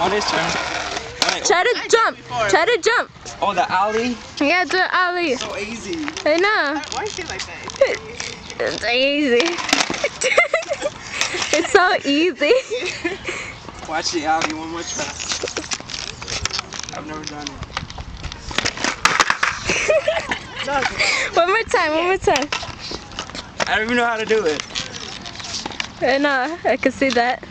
On his turn. Wait, Try to jump. Try to jump. Oh, the alley. Yeah, the alley. So easy. I know. Why is she like that? It's easy. it's so easy. Watch the alley one more try. I've never done it. One more time, one more time. I don't even know how to do it. I know, I can see that.